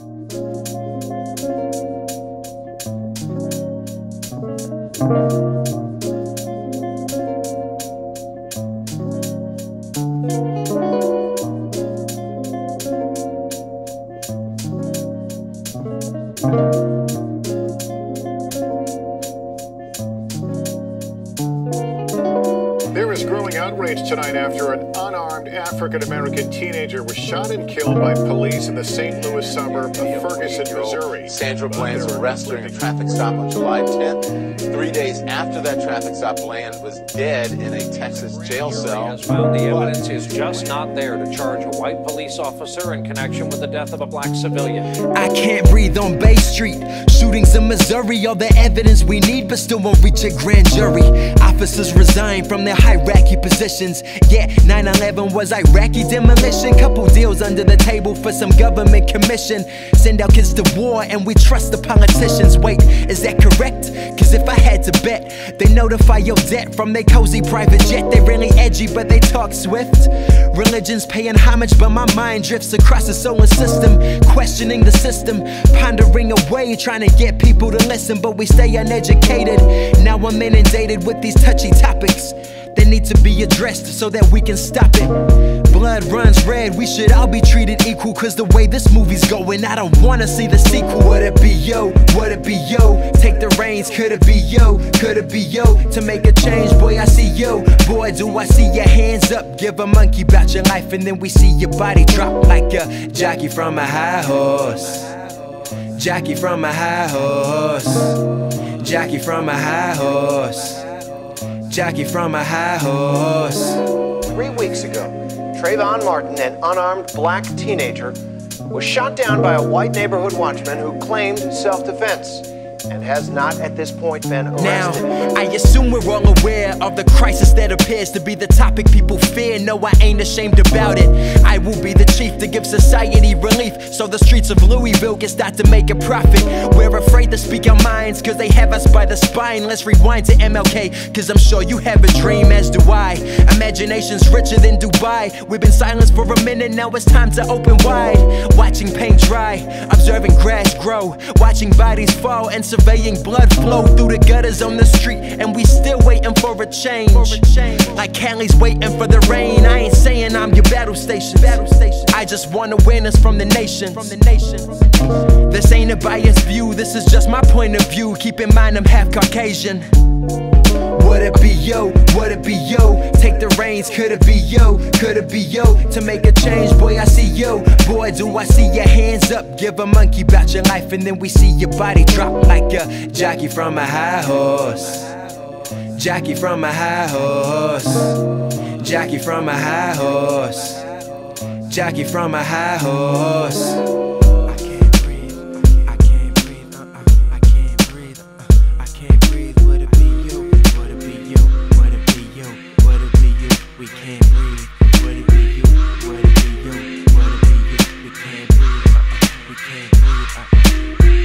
There is growing outrage tonight after an unarmed African American teenager was shot and killed by police in the St. Louis suburb of Ferguson, Missouri. Sandra Bland was arrested during a traffic stop on July 10th. Three days after that traffic stop, Bland was dead in a Texas jail cell. has found the evidence is just not there to charge a white police officer in connection with the death of a black civilian. I can't breathe on Bay Street. Shootings in Missouri, all the evidence we need, but still won't reach a grand jury. Officers resign from their hierarchy positions. Yeah, 9 11 was Iraqi demolition. Couple deals under the table for some government commission. Send out kids to war and we trust the politicians. Wait, is that correct? Cause if I had to bet, they notify your debt from their cozy private jet. They really edgy, but they talk swift. Religion's paying homage, but my mind drifts across the solar system. Questioning the system, pondering away, trying to get people to listen, but we stay uneducated. Now I'm inundated with these touchy topics. Need to be addressed so that we can stop it. Blood runs red, we should all be treated equal. Cause the way this movie's going, I don't wanna see the sequel. Would it be yo? Would it be yo? Take the reins, could it be yo? Could it be yo? To make a change, boy, I see yo. Boy, do I see your hands up. Give a monkey about your life, and then we see your body drop like a jockey from a high horse. Jockey from a high horse. Jockey from a high horse. Jockey from a high horse. Three weeks ago, Trayvon Martin, an unarmed black teenager, was shot down by a white neighborhood watchman who claimed self defense and has not at this point been arrested. I assume we're all aware of the crisis that appears to be the topic people fear. No, I ain't ashamed about it. I will be the chief to give society relief. So the streets of Louisville can start to make a profit. We're afraid to speak our minds, cause they have us by the spine. Let's rewind to MLK, cause I'm sure you have a dream, as do I. Imagination's richer than Dubai. We've been silenced for a minute, now it's time to open wide. Watching paint dry, observing grass grow, watching bodies fall, and surveying blood flow through the gutters on the street. And we still waiting for a change. Like Cali's waiting for the rain. I ain't saying I'm your battle station. Battle station. I just want awareness from the nation. From the nation. This ain't a biased view, this is just my point of view. Keep in mind I'm half Caucasian. Would it be yo? Would it be yo? Take the reins, could it be yo? Could it be yo? To make a change, boy, I see yo. Boy, do I see your hands up. Give a monkey about your life, and then we see your body drop like a jockey from a high horse. Jackie from a high horse. Jackie from a high horse. Jackie from a high horse. We can't breathe.